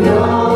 Your